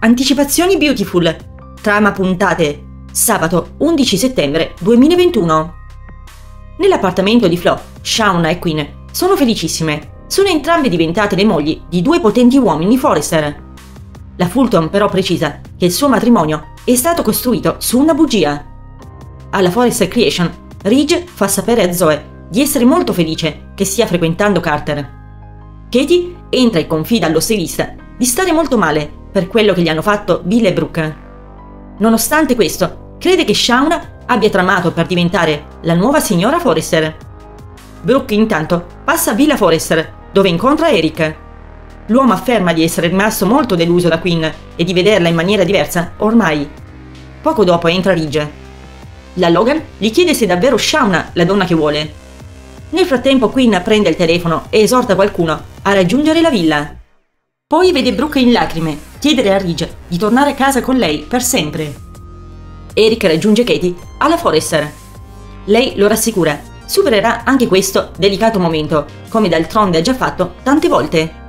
Anticipazioni Beautiful. Trama puntate. Sabato 11 settembre 2021. Nell'appartamento di Flo, Shauna e Quinn sono felicissime. Sono entrambe diventate le mogli di due potenti uomini Forrester. La Fulton però precisa che il suo matrimonio è stato costruito su una bugia. Alla Forrester Creation, Ridge fa sapere a Zoe di essere molto felice che stia frequentando Carter. Katie entra e confida allo stylista di stare molto male per quello che gli hanno fatto Bill e Brooke. Nonostante questo, crede che Shauna abbia tramato per diventare la nuova signora Forrester. Brooke intanto passa a Villa Forrester, dove incontra Eric. L'uomo afferma di essere rimasto molto deluso da Quinn e di vederla in maniera diversa ormai. Poco dopo entra Ridge. La Logan gli chiede se è davvero Shauna la donna che vuole. Nel frattempo Quinn prende il telefono e esorta qualcuno a raggiungere la villa. Poi vede Brooke in lacrime chiedere a Ridge di tornare a casa con lei per sempre. Eric raggiunge Katie alla Forester. Lei lo rassicura, supererà anche questo delicato momento, come d'altronde ha già fatto tante volte.